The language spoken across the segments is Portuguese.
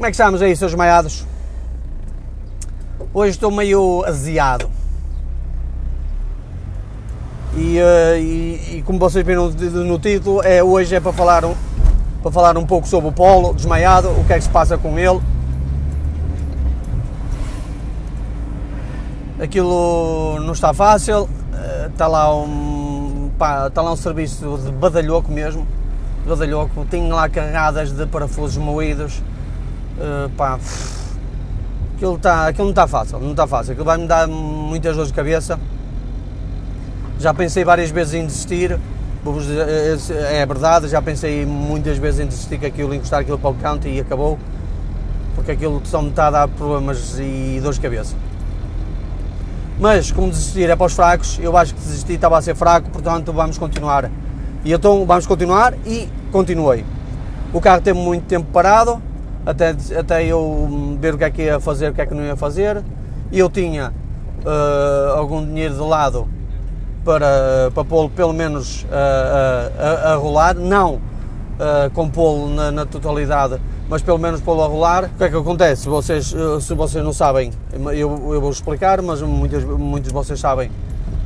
Como é que estamos aí, seus maiados? Hoje estou meio aziado. E, uh, e, e, como vocês viram no, título, é, hoje é para falar, um, para falar um pouco sobre o Polo desmaiado, o que é que se passa com ele. Aquilo não está fácil, está lá um, pá, está lá um serviço de badalhoco mesmo, badalhoco, tem lá carregadas de parafusos moídos, uh, pá, aquilo, está, aquilo não está fácil, não está fácil, aquilo vai-me dar muitas dores de cabeça. Já pensei várias vezes em desistir, é verdade, já pensei muitas vezes em desistir que aquilo, encostar aquilo para o canto e acabou, porque aquilo só me está a dar problemas e dores de cabeça. Mas, como desistir é para os fracos, eu acho que desistir estava a ser fraco, portanto vamos continuar. E então vamos continuar e continuei. O carro teve muito tempo parado, até, até eu ver o que é que ia fazer, o que é que não ia fazer. E eu tinha uh, algum dinheiro de lado para, para pô-lo pelo menos a, a, a, rolar, não uh, com pô-lo na, na, totalidade, mas pelo menos pô-lo a rolar. O que é que acontece? Vocês, se vocês não sabem, eu, eu vou explicar, mas muitos, muitos de vocês sabem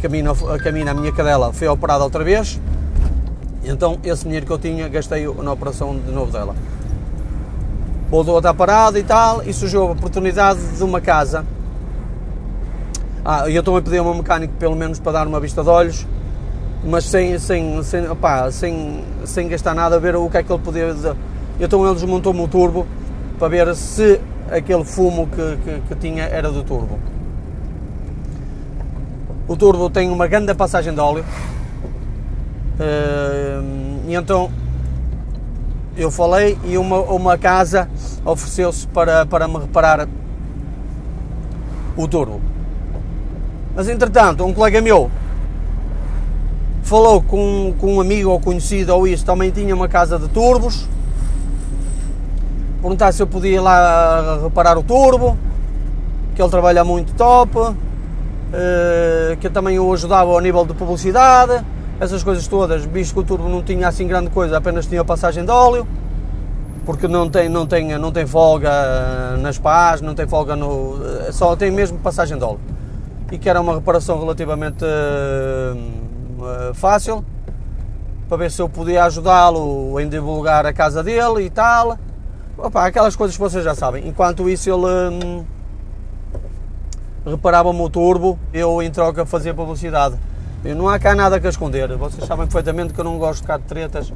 que a minha, que a, minha, a minha cadela foi operada outra vez, então esse dinheiro que eu tinha gastei na operação de novo dela voltou a estar parado e tal, e surgiu a oportunidade de uma casa. Ah, eu também pedi ao meu mecânico pelo menos para dar uma vista de olhos, mas sem, sem, sem, opá, sem, sem gastar nada, a ver o que é que ele podia dizer. Então ele desmontou-me o turbo para ver se aquele fumo que, que, que tinha era do turbo. O turbo tem uma grande passagem de óleo. Uh, e então eu falei e uma, uma casa ofereceu-se para, para me reparar o turbo. Mas entretanto, um colega meu falou com, com um amigo ou conhecido ou isso, também tinha uma casa de turbos. Perguntar se eu podia ir lá reparar o turbo, que ele trabalha muito top, eh, que eu também o ajudava ao nível de publicidade essas coisas todas, visto que o turbo não tinha assim grande coisa, apenas tinha passagem de óleo, porque não tem, não tem, não tem folga nas pás, não tem folga no. só tem mesmo passagem de óleo. E que era uma reparação relativamente uh, fácil, para ver se eu podia ajudá-lo em divulgar a casa dele e tal. Opa, aquelas coisas que vocês já sabem. Enquanto isso ele um, reparava-me o turbo, eu em troca fazia publicidade. Eu não há cá nada que esconder. Vocês sabem perfeitamente que eu não gosto de cá de tretas. Uh,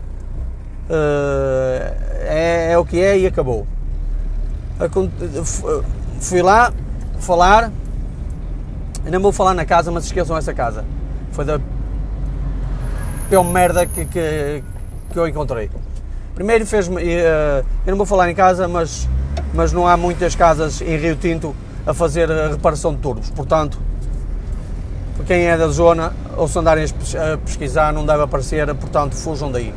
é, é, o que é e acabou. Fui lá falar. Ainda vou falar na casa, mas esqueçam essa casa. Foi da pior merda que, que, que eu encontrei. Primeiro fez-me. Uh, eu não vou falar em casa, mas, mas não há muitas casas em Rio Tinto a fazer a reparação de turbos. Portanto, quem é da zona, ou se andarem a pesquisar, não deve aparecer, portanto fujam daí.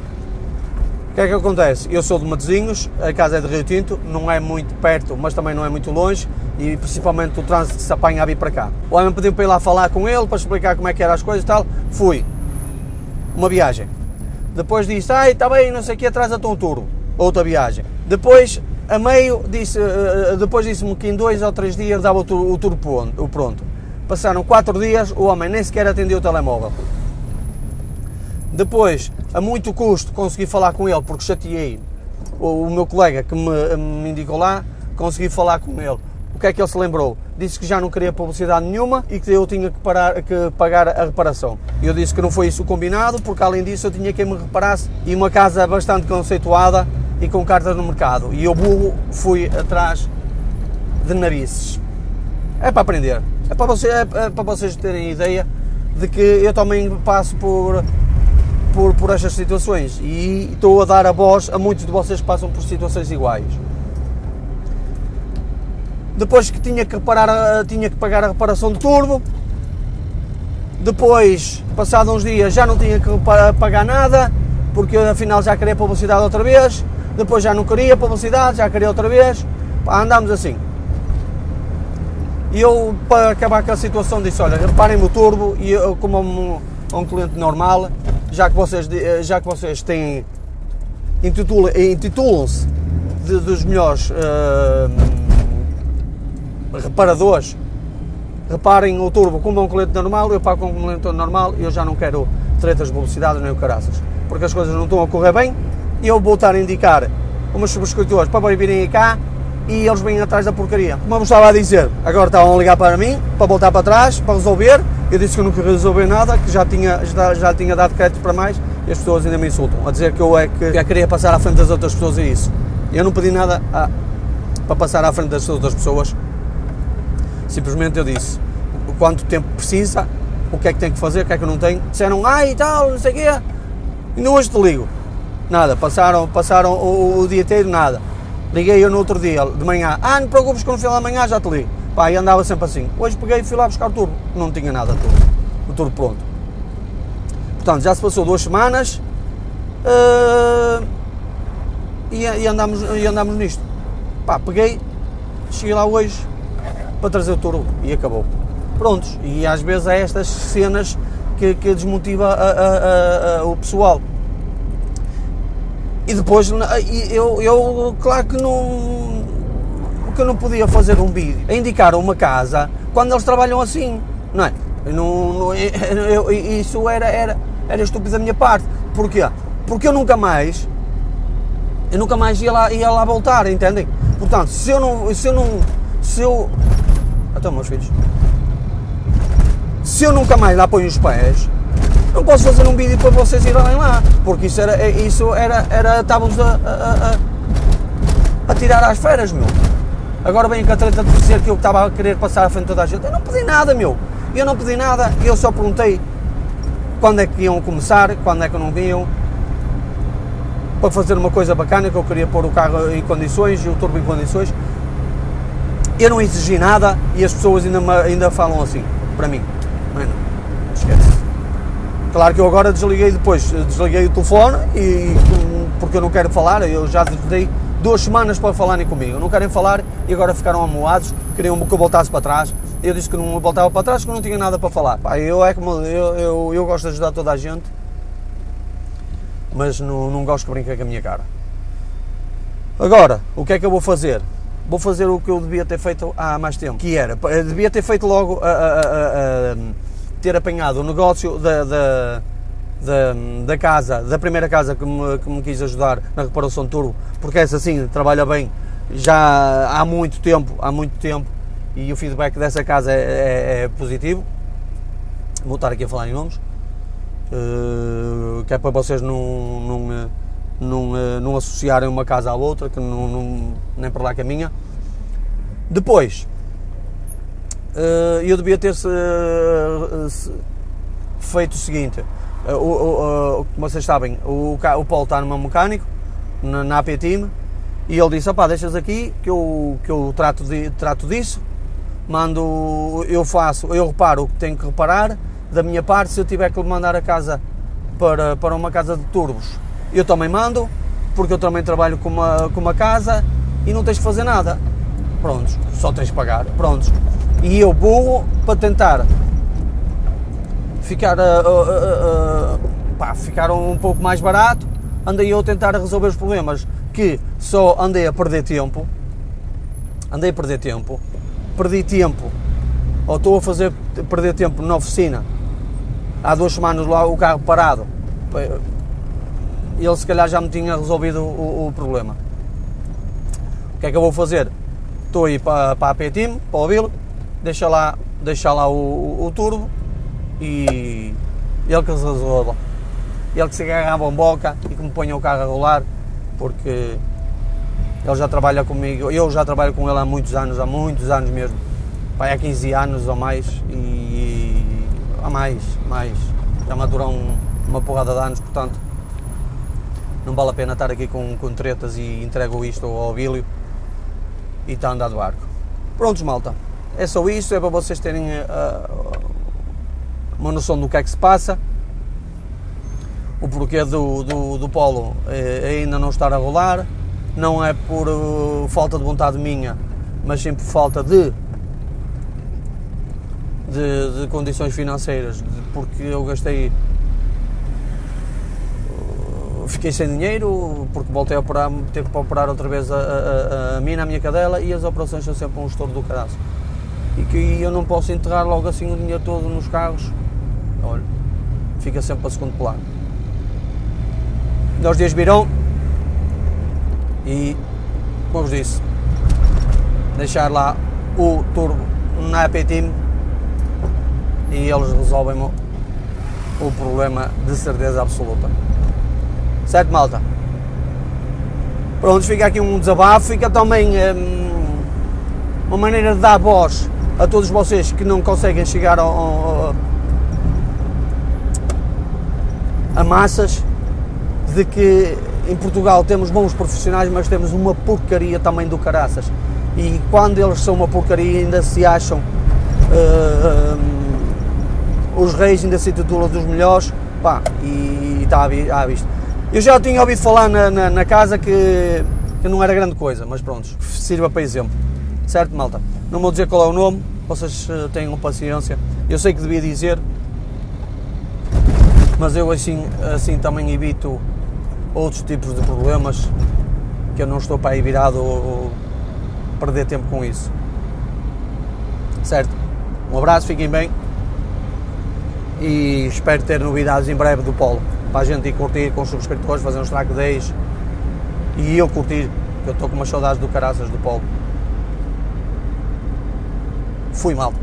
O que é que acontece? Eu sou de Matosinhos, a casa é de Rio Tinto, não é muito perto, mas também não é muito longe, e principalmente o trânsito que se apanha a vir para cá. O homem pediu para ir lá falar com ele, para explicar como é que eram as coisas e tal, fui. Uma viagem. Depois disse, ai, está bem, não sei o que, atrasa-te um turno. Outra viagem. Depois, a meio, disse, eh, eh, depois disse-me que em dois ou três dias dava o turno, o pronto. Passaram 4 dias, o homem nem sequer atendeu o telemóvel. Depois, a muito custo, consegui falar com ele, porque chateei o, o meu colega que me, me indicou lá, consegui falar com ele. O que é que ele se lembrou? Disse que já não queria publicidade nenhuma e que eu tinha que, parar, que pagar a reparação. Eu disse que não foi isso combinado, porque além disso eu tinha que me reparasse e uma casa bastante conceituada e com cartas no mercado. E eu burro fui atrás de narices. É para aprender. É para, é, é para vocês terem ideia de que eu também passo por, por, por estas situações e estou a dar a voz a muitos de vocês que passam por situações iguais. Depois que tinha que, reparar, tinha que pagar a reparação de turbo, depois, passados uns dias, já não tinha que pagar nada, porque eu afinal já queria publicidade outra vez, depois já não queria publicidade, já queria outra vez, andámos assim. E eu, para acabar com a situação, disse: Olha, reparem-me o turbo, e eu, como um, um cliente normal, já que vocês, já que vocês têm, intitulam-se de, dos melhores uh, reparadores reparem o turbo como um colete normal, eu pago com um colete normal eu já não quero tretas de velocidade nem o caraças, porque as coisas não estão a correr bem e eu vou estar a indicar umas subscritores para virem cá e eles vêm atrás da porcaria. Como eu estava a dizer, agora estavam a ligar para mim para voltar para trás, para resolver. Eu disse que eu não queria resolver nada, que já tinha, já, já tinha dado crédito para mais e as pessoas ainda me insultam, a dizer que eu é que já queria passar à frente das outras pessoas e isso. Eu não pedi nada a, para passar à frente das outras pessoas, simplesmente eu disse quanto tempo precisa, o que é que tem que fazer, o que é que não tem. Disseram, ai e tal, não sei o quê, e não hoje te ligo. Nada, passaram, passaram o, o dia inteiro, nada. Liguei eu no outro dia, de manhã, ah, não te preocupes que no final da manhã já te ligo. Pá, e andava sempre assim. Hoje peguei e fui lá buscar o turbo, não tinha nada turbo, o turbo pronto. Portanto, já se passou duas semanas uh, e, e, andamos, e andamos nisto. Pá, peguei, cheguei lá hoje para trazer o turbo e acabou. Prontos, e às vezes é estas cenas que, que desmotiva a, a, a, o pessoal. E depois eu, eu claro que não que eu não podia fazer um vídeo a indicar uma casa quando eles trabalham assim, não é? Eu não, eu, isso era, era, era estúpido da minha parte. Porquê? Porque eu nunca mais eu nunca mais ia lá, ia lá voltar, entendem? Portanto, se eu não. Se eu não. Se eu. Até meus filhos. Se eu nunca mais lá ponho os pés, não posso fazer um vídeo para vocês irem lá, porque isso era, isso era, era estávamos a, a, a, a tirar às feras, meu. Agora vem com a treta de dizer que eu estava a querer passar à frente de toda a gente. Eu não pedi nada, meu. Eu não pedi nada, eu só perguntei quando é que iam começar, quando é que não vinham, para fazer uma coisa bacana, que eu queria pôr o carro em condições e o turbo em condições. Eu não exigi nada e as pessoas ainda, ainda falam assim, para mim. Mano. Claro que eu agora desliguei depois, desliguei o telefone e porque eu não quero falar, eu já dei duas semanas para falarem comigo, não querem falar e agora ficaram amoados, queriam que eu voltasse para trás. Eu disse que não voltava para trás, que não tinha nada para falar. Pá, eu, é como, eu, eu, eu gosto de ajudar toda a gente, mas não, não gosto que brinquem com a minha cara. Agora, o que é que eu vou fazer? Vou fazer o que eu devia ter feito há mais tempo, que era, devia ter feito logo a, a, a, ter apanhado o negócio da, da, da, da, casa, da primeira casa que me, que me quis ajudar na reparação de turbo, porque essa sim trabalha bem já há muito tempo, há muito tempo, e o feedback dessa casa é, é, é positivo. Vou estar aqui a falar em nomes, uh, que é para vocês não, não, não, eh, não associarem uma casa à outra, que não, não nem para lá caminha. Depois, uh, eu devia ter uh, feito o seguinte, o, o, como vocês sabem, o, o Paulo está numa mecânico, na, na AP Team, e ele disse, opá, deixas aqui que eu, que eu trato, de, trato disso, mando, eu faço, eu reparo o que tenho que reparar, da minha parte, se eu tiver que mandar a casa para, para uma casa de turbos, eu também mando, porque eu também trabalho com uma, com uma casa e não tens que fazer nada. Prontos, só tens que pagar, prontos. E eu burro para tentar ficar, uh, pá, ficar um pouco mais barato, andei eu a tentar resolver os problemas que só andei a perder tempo, andei a perder tempo, perdi tempo, ou estou a fazer perder tempo na oficina, há duas semanas lá o carro parado, ele se calhar já me tinha resolvido o, o problema. O que é que eu vou fazer? Estou aí para, para a P-Team, para o Vilo, deixa lá, deixa lá o, o, o turbo e ele que resolva. Ele que se agarra a bomboca e que me ponha o carro a rolar porque ele já trabalha comigo, eu já trabalho com ele há muitos anos, há muitos anos mesmo, vai há 15 anos ou mais, e há mais, mais, já maturou um, uma porrada de anos, portanto não vale a pena estar aqui com, com tretas e entrego isto ao Bílio e está a andar de barco. Prontos malta, é só isso, é para vocês terem uh, uma noção do que é que se passa o porquê do, do, do polo eh, ainda não estar a rolar, não é por uh, falta de vontade minha, mas sim por falta de, de, de condições financeiras, de, porque eu gastei, fiquei sem dinheiro porque voltei a operar, teve para operar outra vez a, a, a, a na minha cadela e as operações são sempre um estouro do caraço. E que eu não posso enterrar logo assim o dinheiro todo nos carros. Olha, fica sempre para segundo plano. Nós dias virão e, como vos disse, deixar lá o turbo na AP Team e eles resolvem o, o problema de certeza absoluta. Certo, malta? Pronto, fica aqui um desabafo, fica também hum, uma maneira de dar voz a todos vocês que não conseguem chegar ao, ao, a massas de que em Portugal temos bons profissionais, mas temos uma porcaria também do caraças. E quando eles são uma porcaria ainda se acham uh, um, os reis, ainda se titulam dos melhores, pá, e está à vista. Eu já tinha ouvido falar na, na, na casa que, que, não era grande coisa, mas pronto, sirva para exemplo. Certo, malta? Não vou dizer qual é o nome, vocês eh, tenham paciência. Eu sei que devia dizer, mas eu assim, assim também evito outros tipos de problemas que eu não estou para aí virado ou, perder tempo com isso. Certo? Um abraço, fiquem bem e espero ter novidades em breve do Polo para a gente ir curtir com os subscritores, fazer uns track days e eu curtir, que eu estou com umas saudades do caraças do Polo. Fui mal.